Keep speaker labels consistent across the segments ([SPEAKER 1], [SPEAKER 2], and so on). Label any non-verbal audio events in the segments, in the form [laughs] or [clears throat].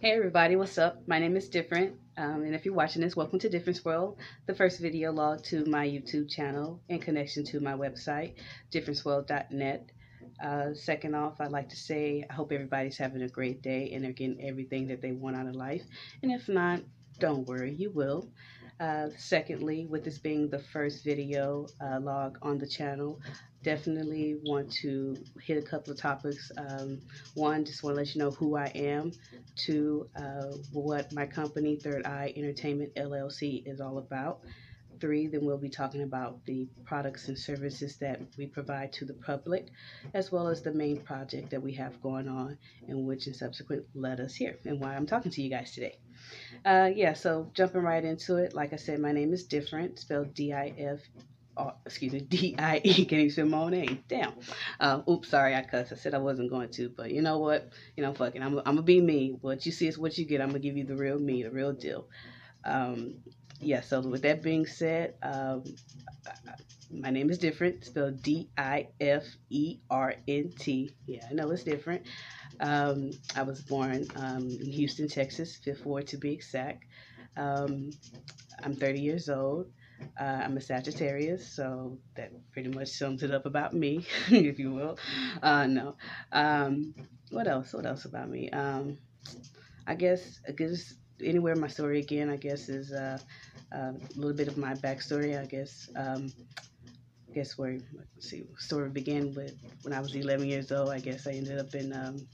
[SPEAKER 1] Hey everybody, what's up? My name is Difernt, um, and if you're watching this, welcome to Difernt's World, the first video log to my YouTube channel in connection to my website, differenceworld.net. Uh, second off, I'd like to say I hope everybody's having a great day and they're getting everything that they want out of life. And if not, don't worry, you will. Uh, secondly, with this being the first video uh, log on the channel, definitely want to hit a couple of topics. Um, one, just want to let you know who I am. Two, uh, what my company, Third Eye Entertainment LLC, is all about. Three, then we'll be talking about the products and services that we provide to the public, as well as the main project that we have going on, and which in subsequent led us here, and why I'm talking to you guys today. Uh, yeah, so jumping right into it, like I said, my name is Difernt, spelled D I F oh, excuse me, [laughs] D I E. Can't even my own name. Damn. Uh, oops, sorry, I cussed. I said I wasn't going to, but you know what? You know, fucking, I'm, I'm gonna be me. What you see is what you get. I'm gonna give you the real me, the real deal. Um, yeah. So with that being said, um, my name is Difernt. Spelled D I F E R N T. Yeah, I know it's different. Um, I was born um, in Houston, Texas, Fifth Ward to be exact. Um, I'm 30 years old. Uh, I'm a Sagittarius, so that pretty much sums it up about me, [laughs] if you will. Uh, no. Um, what else? What else about me? Um, I guess, I guess anywhere my story again, I guess, is uh, a little bit of my backstory. I guess, um, I guess where, see, story began with when I was 11 years old. I guess I ended up in um,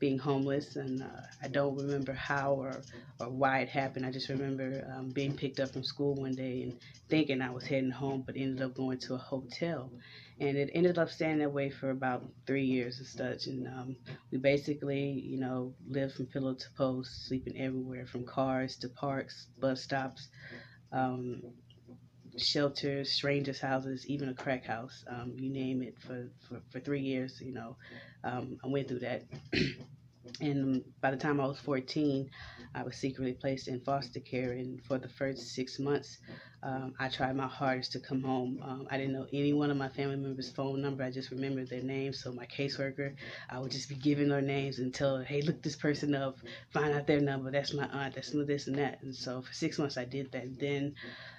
[SPEAKER 1] being homeless, and uh, I don't remember how or, or why it happened. I just remember um, being picked up from school one day and thinking I was heading home, but ended up going to a hotel. And it ended up staying that way for about three years and such. And um, we basically, you know, lived from pillow to post, sleeping everywhere from cars to parks, bus stops, um, shelters, strangers' houses, even a crack house. Um, you name it for, for, for three years, you know. Um, I went through that. [clears throat] and by the time I was 14, I was secretly placed in foster care. And for the first six months, um, I tried my hardest to come home. Um, I didn't know any one of my family members' phone number. I just remembered their names. So my caseworker, I would just be giving their names and tell her, hey, look this person up, find out their number. That's my aunt. That's this and that. And so for six months, I did that. Then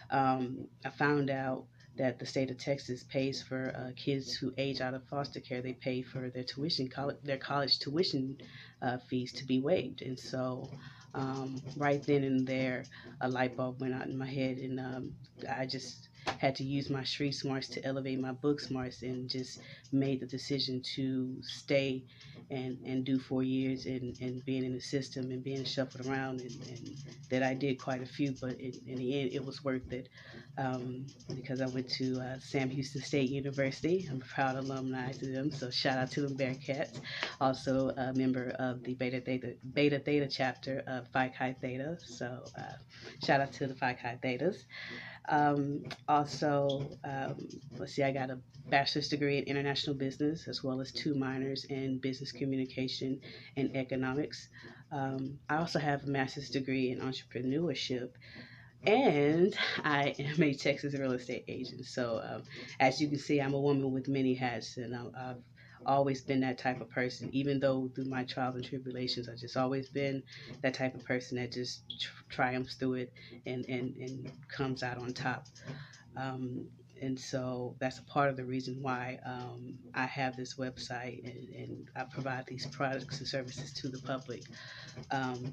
[SPEAKER 1] um, I found out that the state of Texas pays for uh, kids who age out of foster care. They pay for their tuition, their college tuition uh, fees to be waived. And so, um, right then and there, a light bulb went out in my head, and um, I just had to use my street smarts to elevate my book smarts, and just made the decision to stay and, and do four years and, and being in the system and being shuffled around and, and that I did quite a few, but in, in the end it was worth it um, because I went to uh, Sam Houston State University. I'm a proud alumni to them, so shout out to them Bearcats. Also a member of the Beta Theta, Beta Theta chapter of Phi Chi Theta, so uh, shout out to the Phi Chi Thetas. Um, also, um, let's see, I got a bachelor's degree in international business as well as two minors in business communication and economics. Um, I also have a master's degree in entrepreneurship. And I am a Texas real estate agent. So, um, as you can see, I'm a woman with many hats, and I, I've always been that type of person. Even though through my trials and tribulations, I've just always been that type of person that just tr- triumphs through it and, and, and comes out on top. Um, and so that's a part of the reason why um, I have this website and, and, I provide these products and services to the public. Um,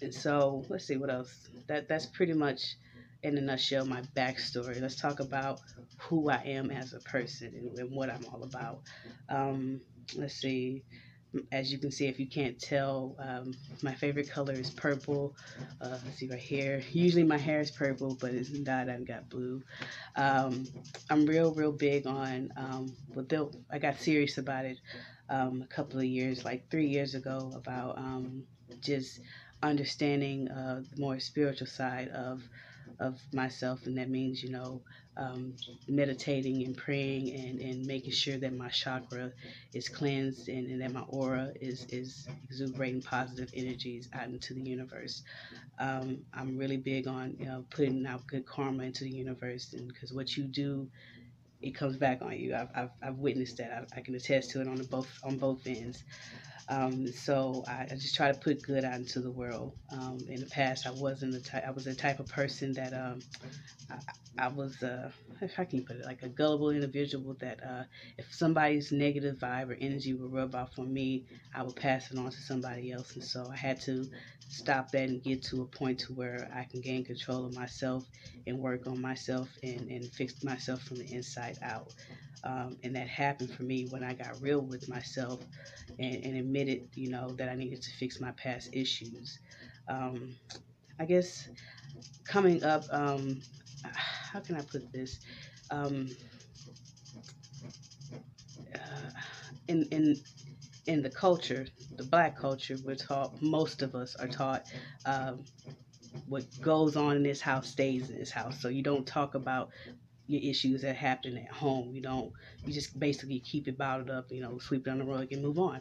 [SPEAKER 1] and so let's see what else. That that's pretty much in a nutshell my backstory. Let's talk about who I am as a person and, and what I'm all about. Um, let's see. As you can see, if you can't tell, um, my favorite color is purple. Uh, let's see right here. Usually my hair is purple, but it's dyed. I've got blue. Um, I'm real, real big on. Um, well, I got serious about it um, a couple of years, like three years ago, about um, just understanding uh, the more spiritual side of of myself, and that means, you know, um, meditating and praying and, and making sure that my chakra is cleansed and, and that my aura is, is exuberating positive energies out into the universe. Um, I'm really big on, you know, putting out good karma into the universe, because what you do it comes back on you. I've, I've, I've witnessed that. I, I, can attest to it on both on both ends. Um, so I, I, just try to put good out into the world. Um, in the past, I wasn't the type. I was the type of person that um, I, I, was. Uh, how can you put it? Like a gullible individual that uh, if somebody's negative vibe or energy would rub off on me, I would pass it on to somebody else. And so I had to stop that and get to a point to where I can gain control of myself and work on myself and, and fix myself from the inside out. Um, and that happened for me when I got real with myself and, and admitted, you know, that I needed to fix my past issues. Um, I guess coming up, um, how can I put this? Um, uh, in in in the culture, the black culture, we're taught. Most of us are taught. Um, what goes on in this house stays in this house. So you don't talk about your issues that happen at home. You don't, you just basically keep it bottled up, you know, sweep it on the rug and move on.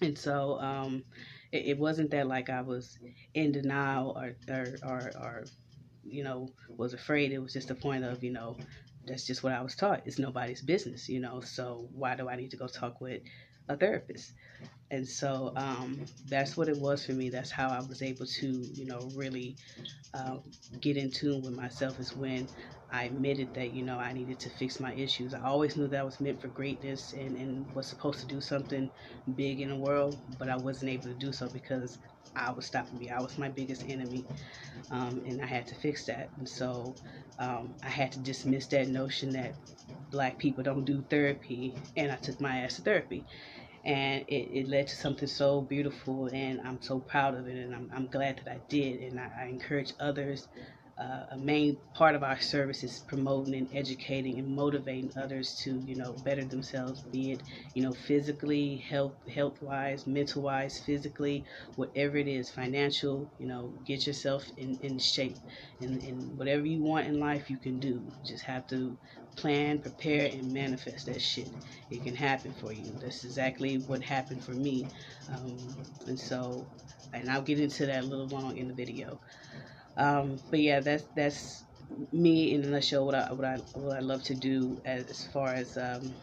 [SPEAKER 1] And so um, it, it, wasn't that like I was in denial or, or, or, or, you know, was afraid. It was just a point of, you know, that's just what I was taught. It's nobody's business, you know, so why do I need to go talk with a therapist? And so um, that's what it was for me. That's how I was able to, you know, really uh, get in tune with myself. Is when I admitted that, you know, I needed to fix my issues. I always knew that I was meant for greatness and, and was supposed to do something big in the world, but I wasn't able to do so because I was stopping me. I was my biggest enemy, um, and I had to fix that. And so um, I had to dismiss that notion that black people don't do therapy, and I took my ass to therapy and it, it led to something so beautiful and i'm so proud of it and i'm, I'm glad that i did and i, I encourage others uh, a main part of our service is promoting and educating and motivating others to you know better themselves be it you know physically health health wise mental wise physically whatever it is financial you know get yourself in, in shape. And, and whatever you want in life you can do. Just have to plan prepare and manifest that shit. It can happen for you. That's exactly what happened for me. Um, and so and i'll get into that a little long in the video um, but yeah, that's that's me in a nutshell. What I what I what I love to do as, as far as um,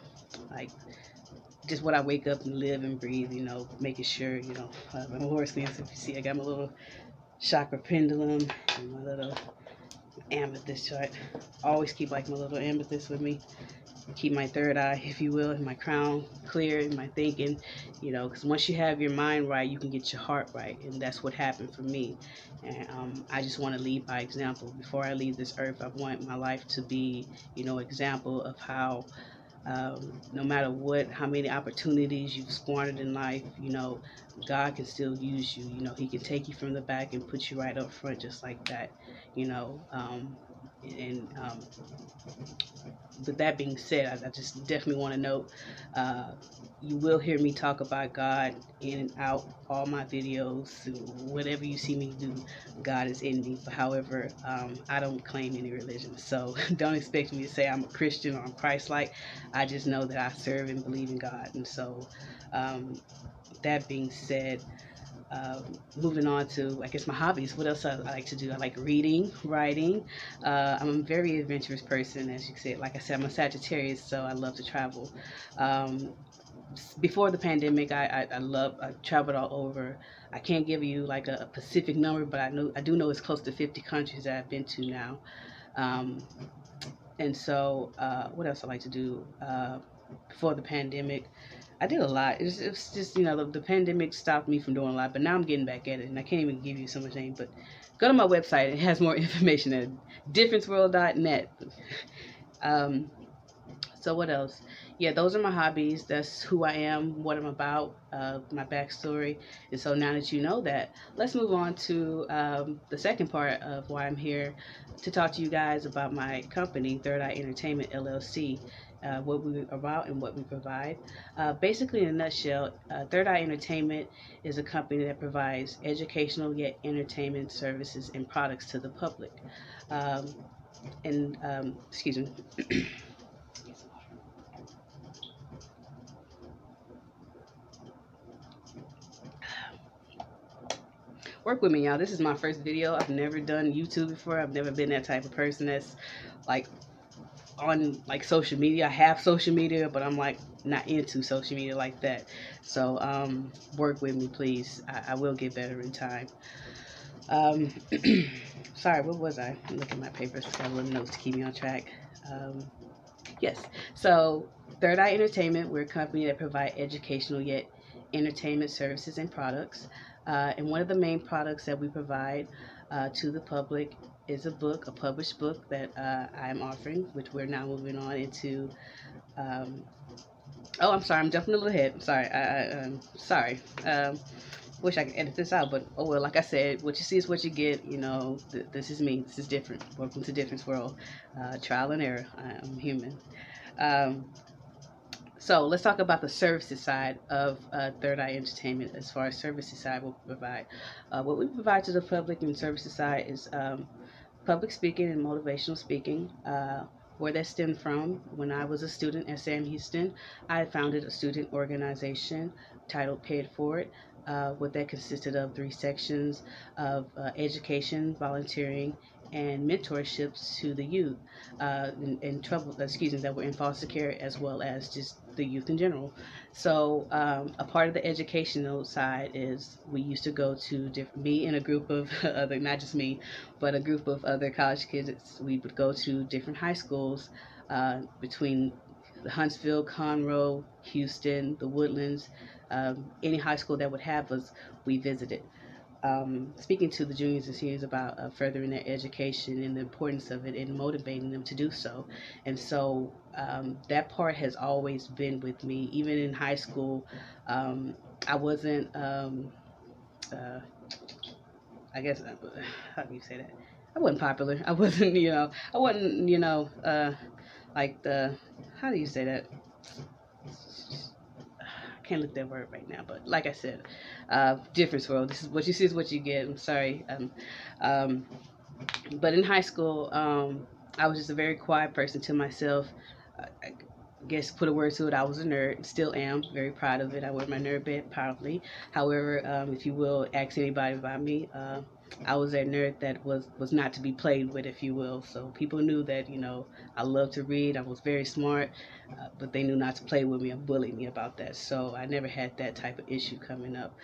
[SPEAKER 1] like just what I wake up and live and breathe. You know, making sure you know uh, my horse If you see, I got my little chakra pendulum and my little amethyst chart. I always keep like my little amethyst with me keep my third eye, if you will, and my crown clear in my thinking, you know, because once you have your mind right, you can get your heart right. And that's what happened for me. And um, I just want to lead by example. Before I leave this earth, I want my life to be, you know, example of how um, no matter what, how many opportunities you've squandered in life, you know, God can still use you. You know, He can take you from the back and put you right up front just like that. You know, um, and um, with that being said, I, I just definitely want to note uh, you will hear me talk about God in and out all my videos. Whatever you see me do, God is in me. But however, um, I don't claim any religion, so [laughs] don't expect me to say I'm a Christian or I'm Christ-like. I just know that I serve and believe in God, and so um, that being said. Uh, moving on to, I guess, my hobbies. What else I, like to do? I like reading, writing. Uh, I'm a very adventurous person, as you said. Like I said, I'm a Sagittarius, so I love to travel. Um, before the pandemic, I, I, I love, I traveled all over. I can't give you like a, Pacific number, but I know I do know it's close to 50 countries that I've been to now. Um, and so, uh, what else I like to do? Uh, before the pandemic, I did a lot. It's, just, you know, the, the, pandemic stopped me from doing a lot, but now I'm getting back at it, and I can't even give you so much name, but go to my website. It has more [laughs] information at differenceworld.net. um, so what else? Yeah, those are my hobbies. That's who I am, what I'm about, uh, my backstory. And so now that you know that, let's move on to um, the second part of why I'm here to talk to you guys about my company, Third Eye Entertainment LLC uh, what we are about and what we provide. Uh, basically, in a nutshell, uh, Third Eye Entertainment is a company that provides educational yet entertainment services and products to the public. Um, and um, excuse me. [coughs] work with me y'all this is my first video i've never done youtube before i've never been that type of person that's like on like social media. I have social media, but I'm like not into social media like that. So um, work with me, please. I, I will get better in time. Um, [clears throat] sorry, what was I? Look at my papers. Got a little notes to keep me on track. Um, yes. So Third Eye Entertainment, we're a company that provide educational yet entertainment services and products. Uh, and one of the main products that we provide uh, to the public is a book, a published book that uh, I'm offering, which we're now moving on into. Um, oh, I'm sorry, I'm jumping a little ahead. Sorry, I, I, am um, sorry. Um, wish I could edit this out, but oh well. Like I said, what you see is what you get. You know, th this is me. This is Difernt. Welcome to Difernt's World. Uh, trial and error. I'm human. Um, so let's talk about the services side of uh, Third Eye Entertainment as far as services side will provide. Uh, what we provide to the public and services side is um, public speaking and motivational speaking. Uh, where that stemmed from, when I was a student at Sam Houston, I founded a student organization titled Paid For It. Uh, what that consisted of three sections of uh, education, volunteering, and mentorships to the youth uh, in, in, trouble, excuse me, that were in foster care as well as just the youth in general. So um, a part of the educational side is we used to go to different, me and a group of [laughs] other, not just me, but a group of other college kids. We would go to different high schools uh, between Huntsville, Conroe, Houston, the Woodlands, um, any high school that would have us, we visited um, speaking to the juniors and seniors about uh, furthering their education and the importance of it and motivating them to do so. And so um, that part has always been with me. Even in high school, um, I wasn't, um, uh, I guess, uh, how do you say that? I wasn't popular. I wasn't, you know, I wasn't, you know, uh, like the, how do you say that? Can't look that word right now, but like I said, uh, Difernt's world. This is what you see is what you get. I'm sorry. Um, um, but in high school, um, I was just a very quiet person to myself. I guess put a word to it, I was a nerd, still am, very proud of it. I wear my nerd bed proudly. However, um, if you will ask anybody about me, uh, I was that nerd that was was not to be played with, if you will. So people knew that you know I loved to read. I was very smart, uh, but they knew not to play with me and bully me about that. So I never had that type of issue coming up.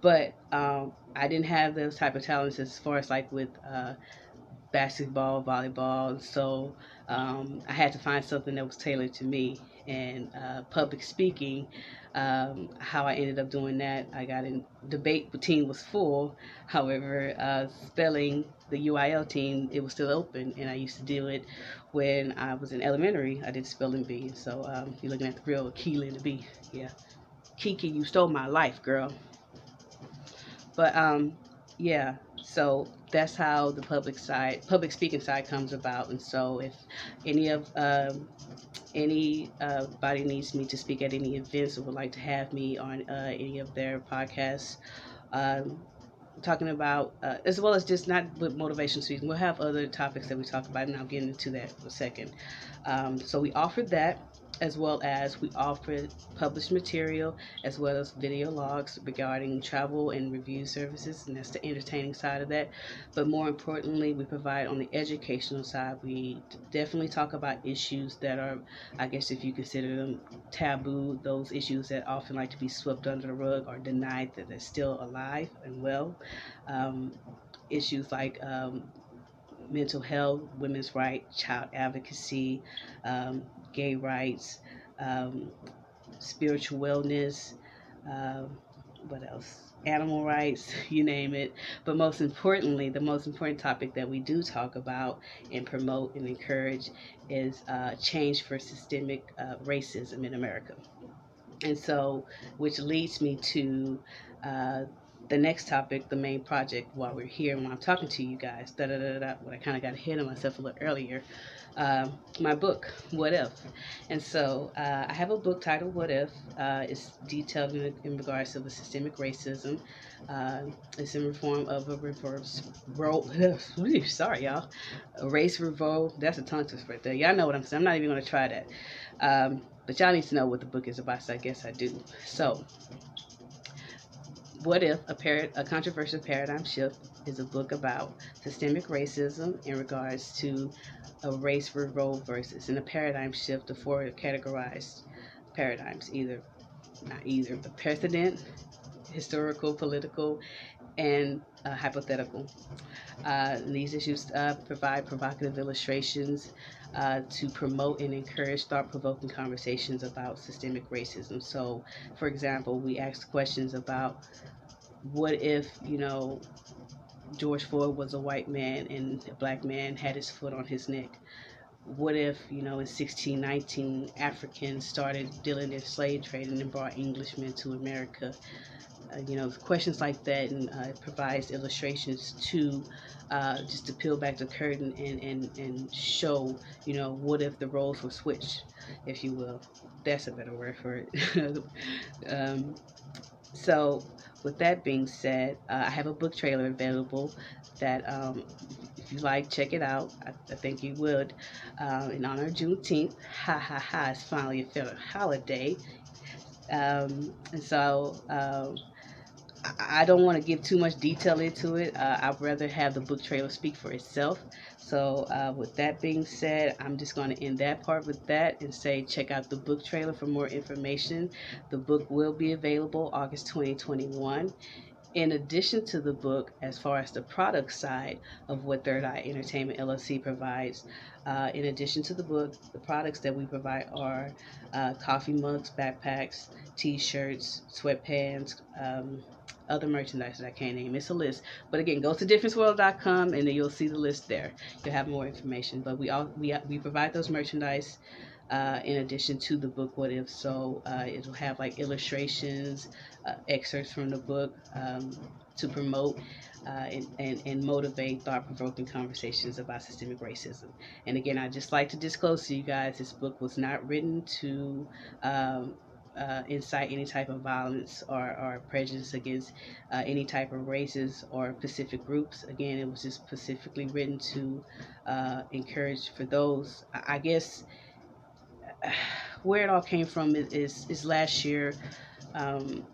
[SPEAKER 1] But um, I didn't have those type of talents as far as like with uh, basketball, volleyball. So um, I had to find something that was tailored to me. And uh, public speaking, um, how I ended up doing that, I got in debate. The team was full. However, uh, spelling the UIL team, it was still open, and I used to do it when I was in elementary. I did spelling bee. So um, you're looking at the real Akeelah and the Bee. Yeah, Keke, you stole my life, girl. But um, yeah, so that's how the public side, public speaking side comes about. And so if any of um, anybody needs me to speak at any events or would like to have me on uh, any of their podcasts, um, talking about, uh, as well as just not with motivation speaking, we'll have other topics that we talk about, and I'll get into that in a second. Um, so we offered that as well as we offer published material as well as video logs regarding travel and review services and that's the entertaining side of that. But more importantly we provide on the educational side we definitely talk about issues that are i guess if you consider them taboo those issues that often like to be swept under the rug or denied that they're still alive and well. Um, issues like um, mental health, women's rights, child advocacy, um, gay rights, um, spiritual wellness, um, what else? Animal rights, [laughs] you name it. But most importantly, the most important topic that we do talk about and promote and encourage is uh, change for systemic uh, racism in America. And so, which leads me to uh, the next topic, the main project, while we're here, when I'm talking to you guys, da da da da, what I kind of got ahead of myself a little earlier, uh, my book, What If? And so uh, I have a book titled What If. Uh, it's detailed in, in, regards to the systemic racism. Uh, it's in the form of a reverse role. [laughs] Sorry, y'all. A race revolt. That's a tongue twister right there. Y'all know what I'm saying. I'm not even going to try that. Um, but y'all need to know what the book is about, so I guess I do. So, what if a, a controversial paradigm shift is a book about systemic racism in regards to a race for role versus and a paradigm shift of four categorized paradigms, either not either, but precedent, historical, political, and uh, hypothetical. Uh, these issues uh, provide provocative illustrations uh, to promote and encourage thought-provoking conversations about systemic racism. So, for example, we ask questions about what if, you know, George Floyd was a white man and a black man had his foot on his neck? What if, you know, in 1619, Africans started dealing in slave trade and then brought Englishmen to America? Uh, you know, questions like that, and uh, provides illustrations to uh, just to peel back the curtain and, and, and show, you know, what if the roles were switched, if you will. That's a better word for it. [laughs] um, so, with that being said, uh, I have a book trailer available that um, if you like, check it out. I, I think you would. Uh, in honor of Juneteenth, ha ha ha, it's finally a holiday. Um, and so um, I don't want to give too much detail into it. Uh, I'd rather have the book trailer speak for itself. So, uh, with that being said, I'm just going to end that part with that and say check out the book trailer for more information. The book will be available August 2021. In addition to the book, as far as the product side of what Third Eye Entertainment LLC provides, uh, in addition to the book, the products that we provide are uh, coffee mugs, backpacks, t shirts, sweatpants. Um, other merchandise that I can't name. It's a list. But again, go to differenceworld.com and then you'll see the list there. You'll have more information. But we all we we provide those merchandise uh, in addition to the book What If. So uh, it'll have like illustrations, uh, excerpts from the book um, to promote uh, and, and, and motivate thought-provoking conversations about systemic racism. And again, I just like to disclose to you guys, this book was not written to um, uh, incite any type of violence or, or prejudice against uh, any type of races or specific groups. Again, it was just specifically written to uh, encourage for those. I guess [sighs] where it all came from is, is, last year. Um,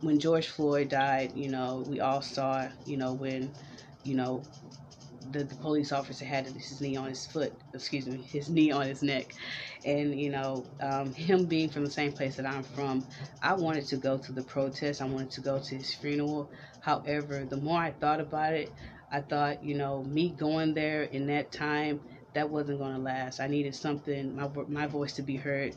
[SPEAKER 1] when George Floyd died, you know, we all saw, you know, when, you know, the, the police officer had his knee on his foot, excuse me, his knee on his neck. And, you know, um, him being from the same place that I'm from, I wanted to go to the protest. I wanted to go to his funeral. However, the more I thought about it, I thought, you know, me going there in that time, that wasn't going to last. I needed something, my, my voice to be heard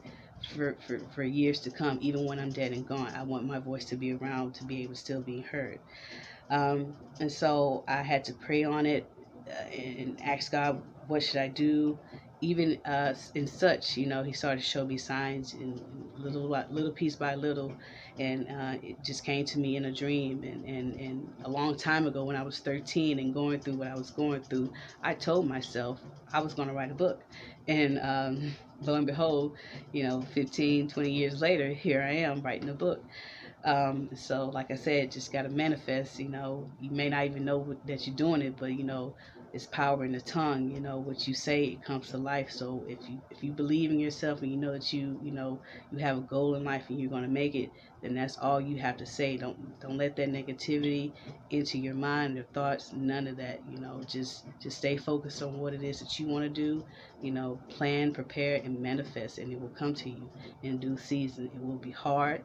[SPEAKER 1] for, for, for years to come, even when I'm dead and gone. I want my voice to be around to be able to still be heard. Um, and so I had to pray on it and ask God, what should I do? Even uh, in such, you know, He started to show me signs in little, little piece by little, and uh, it just came to me in a dream. And, and, and a long time ago, when I was 13 and going through what I was going through, I told myself I was going to write a book. And um, lo and behold, you know, 15, 20 years later, here I am writing a book. Um, so, like I said, just got to manifest. You know, you may not even know that you're doing it, but you know, it's power in the tongue. You know, what you say it comes to life. So if you if you believe in yourself and you know that you you know you have a goal in life and you're gonna make it, then that's all you have to say. Don't don't let that negativity into your mind, your thoughts, none of that. You know, just just stay focused on what it is that you want to do. You know, plan, prepare, and manifest, and it will come to you in due season. It will be hard.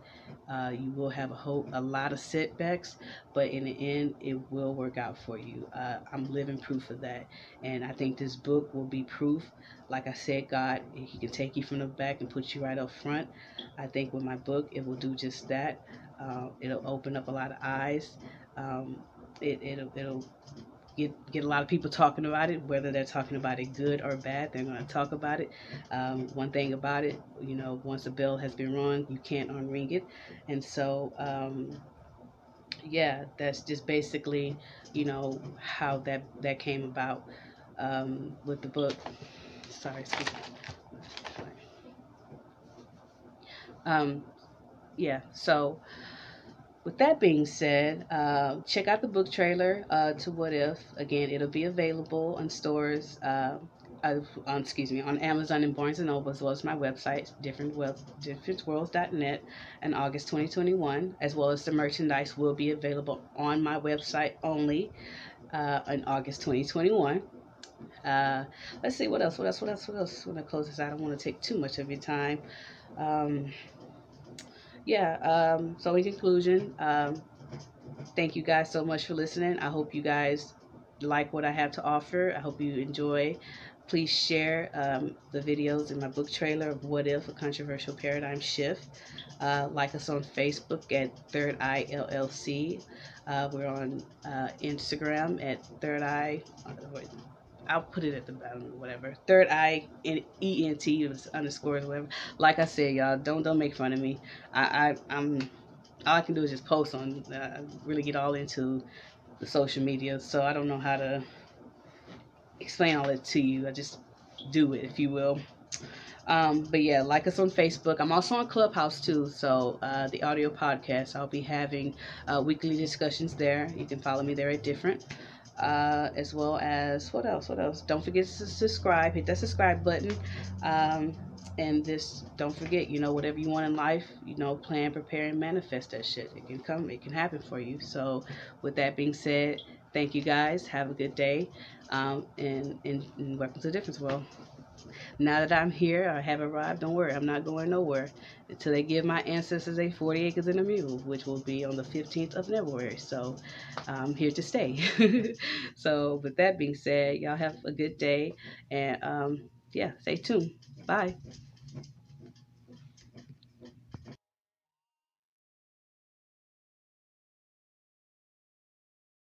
[SPEAKER 1] Uh, you will have a whole a lot of setbacks, but in the end, it will work out for you. Uh, I'm living proof of that, and I think this book will be proof. Like I said, God, He can take you from the back and put you right up front. I think with my book, it will do just that. Uh, it'll open up a lot of eyes. Um, it, it'll, it'll get get a lot of people talking about it, whether they're talking about it good or bad. They're going to talk about it. Um, one thing about it, you know, once a bell has been rung, you can't unring it, and so. Um, yeah, that's just basically, you know, how that that came about um, with the book. Sorry. Um, yeah, so with that being said, uh, check out the book trailer uh, to What If. Again, it'll be available on stores, uh, on, excuse me, on Amazon and Barnes & Noble, as well as my website, different differenceworlds.net, in August 2021, as well as the merchandise will be available on my website only. uh, in August 2021. Uh, let's see what else. What else? What else? What else? When I close this, I don't want to take too much of your time. Um, yeah. Um, so in conclusion, um, thank you guys so much for listening. I hope you guys like what I have to offer. I hope you enjoy. Please share um, the videos in my book trailer of What If, a Controversial Paradigm Shift. Uh, like us on Facebook at Third Eye LLC. Uh, we're on uh, Instagram at Third Eye. I'll put it at the bottom, whatever. Third Eye and E N T underscores whatever. Like I said, y'all, don't don't make fun of me. I, I I'm all I can do is just post on. Uh, really get all into the social media, so I don't know how to explain all that to you. I just do it, if you will. Um, but yeah, like us on Facebook. I'm also on Clubhouse too. So uh, the audio podcast, I'll be having uh, weekly discussions there. You can follow me there at Difernt. Uh, as well as what else? What else? Don't forget to subscribe. Hit that subscribe button. Um, and this, don't forget, you know, whatever you want in life, you know, plan, prepare, and manifest that shit. It can come, it can happen for you. So, with that being said, thank you guys. Have a good day. Um, and, and, and welcome to the Difernt's world. Now that I'm here, I have arrived, don't worry, I'm not going nowhere until they give my ancestors a 40 acres and a mule, which will be on the 15th of February. So I'm here to stay. [laughs] so with that being said, y'all have a good day and um, yeah, stay tuned. Bye.